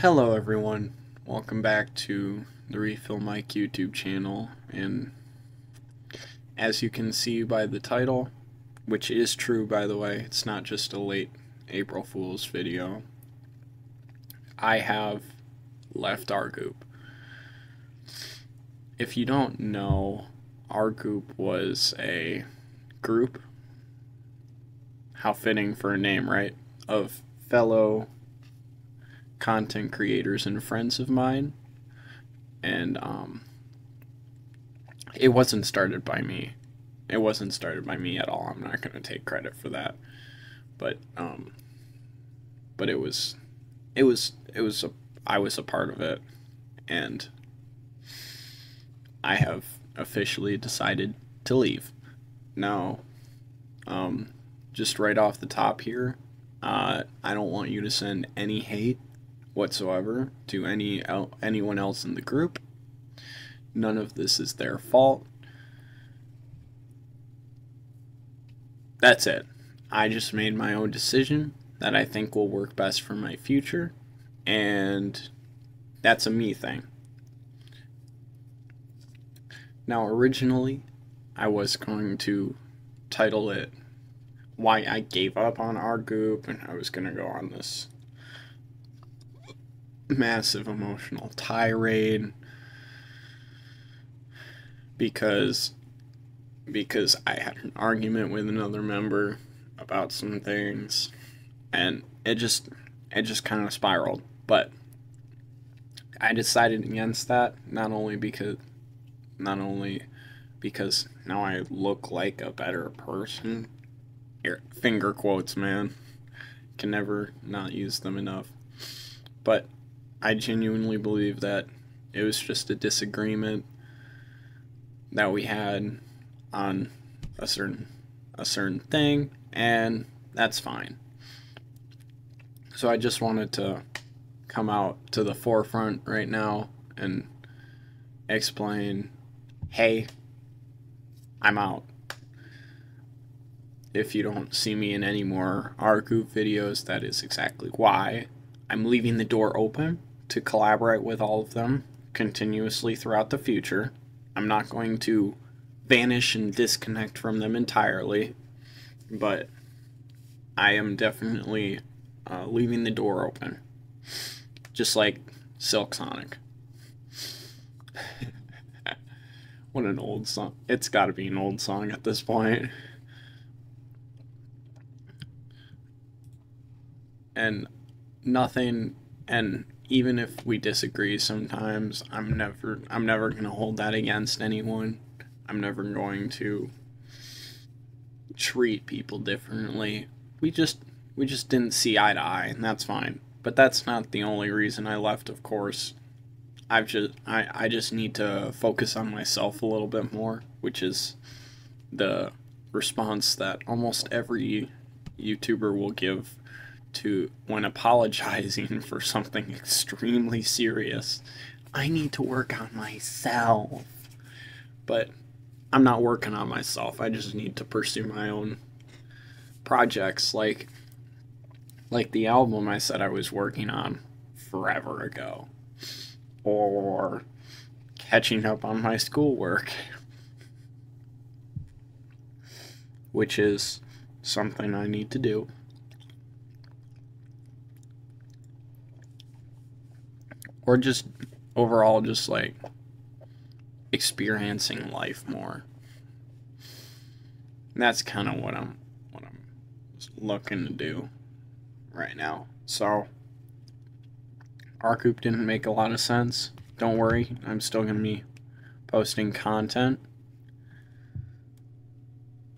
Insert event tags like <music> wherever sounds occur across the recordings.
Hello everyone, welcome back to the Refill Mike YouTube channel and as you can see by the title, which is true by the way, it's not just a late April Fool's video, I have left RGoup. If you don't know, RGoup was a group, how fitting for a name, right, of fellow content creators and friends of mine. And um, it wasn't started by me. It wasn't started by me at all. I'm not going to take credit for that. But um, but it was it was it was a I was a part of it and I have officially decided to leave. Now, um, just right off the top here, uh, I don't want you to send any hate whatsoever to any el- anyone else in the group. None of this is their fault. That's it. I just made my own decision that I think will work best for my future, and that's a me thing. Now, originally, I was going to title it Why I Gave Up on RGoup, and I was going to go on this massive emotional tirade because because I had an argument with another member about some things and it just it just kind of spiraled. But I decided against that not only because not only because now I look like a better person. Finger quotes man. Can never not use them enough. But I genuinely believe that it was just a disagreement that we had on a certain a certain thing and that's fine. So I just wanted to come out to the forefront right now and explain, "Hey, I'm out." If you don't see me in any more RGoup videos, that is exactly why. I'm leaving the door open to collaborate with all of them continuously throughout the future. I'm not going to vanish and disconnect from them entirely, but I am definitely uh, leaving the door open. Just like Silk Sonic. <laughs> what an old song. It's got to be an old song at this point. And nothing, and even if we disagree sometimes, I'm never I'm never going to hold that against anyone. I'm never going to treat people differently. We just we just didn't see eye to eye, and that's fine. But that's not the only reason I left, of course. I've just I, I just need to focus on myself a little bit more, which is the response that almost every YouTuber will give to when apologizing <laughs> for something extremely serious. I need to work on myself. But I'm not working on myself. I just need to pursue my own projects like like the album I said I was working on forever ago or catching up on my schoolwork which is something I need to do. Or just overall just like experiencing life more. And that's kind of what I'm what I'm looking to do right now. So RGoup didn't make a lot of sense. Don't worry, I'm still going to be posting content.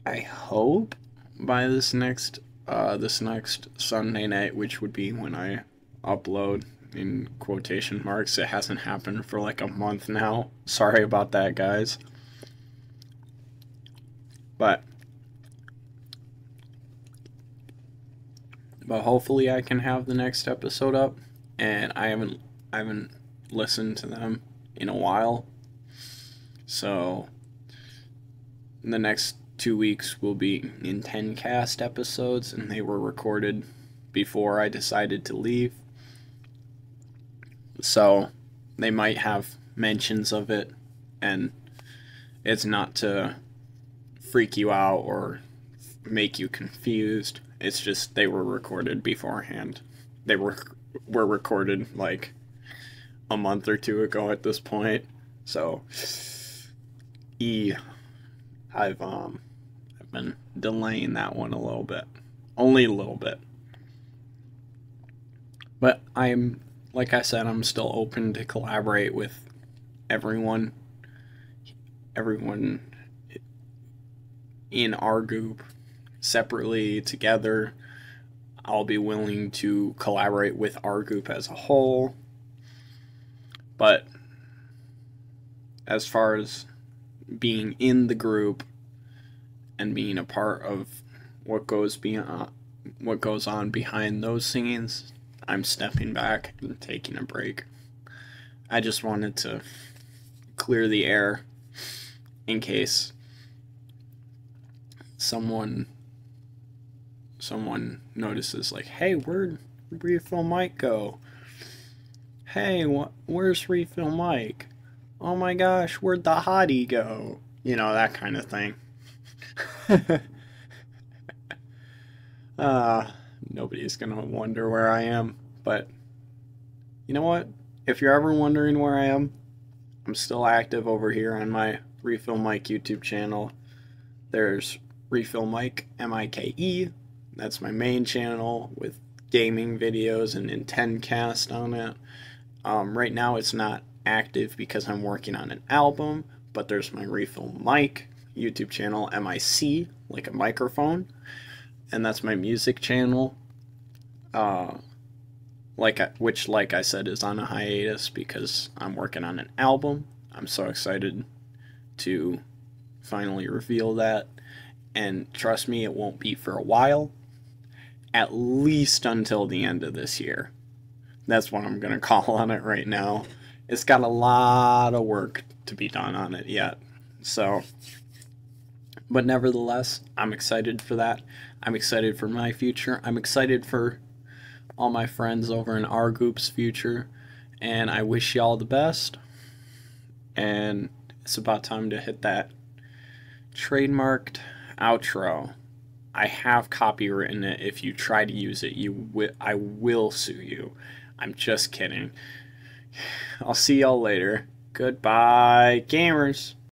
I hope by this next uh, this next Sunday night, which would be when I upload in quotation marks. It hasn't happened for like a month now. Sorry about that, guys. But but hopefully I can have the next episode up and I haven't I haven't listened to them in a while. So the next 2 weeks will be Nintendcast episodes and they were recorded before I decided to leave So they might have mentions of it, and it's not to freak you out or make you confused. It's just they were recorded beforehand. They were were recorded like a month or two ago at this point. So E I've um I've been delaying that one a little bit. Only a little bit. But I'm like I said, I'm still open to collaborate with everyone everyone in our group separately together. I'll be willing to collaborate with our group as a whole. But as far as being in the group and being a part of what goes beyond what goes on behind those scenes, I'm stepping back and taking a break. I just wanted to clear the air in case someone someone notices like hey where'd refill mike go? Hey wh- where's refill mike oh my gosh where'd the hottie go? You know that kind of thing. <laughs> Uh nobody's gonna wonder where i am but you know what if you're ever wondering where i am i'm still active over here on my refill mike youtube channel there's Refill Mike, M I K E. That's my main channel with gaming videos and Nintendcast on it. Um, right now it's not active because I'm working on an album, but there's my Refill Mike YouTube channel, MIC, like a microphone, and that's my music channel. Uh, like which, like I said, is on a hiatus because I'm working on an album. I'm so excited to finally reveal that and trust me, it won't be for a while, at least until the end of this year. That's what I'm going <laughs> to call on it right now. It's got a lot of work to be done on it yet. So, but nevertheless, I'm excited for that. I'm excited for my future. I'm excited for all my friends over in our group's future. And I wish y'all the best. And it's about time to hit that trademarked outro. I have copywritten it. If you try to use it, you wi- I will sue you. I'm just kidding. <sighs> I'll see y'all later. Goodbye, gamers.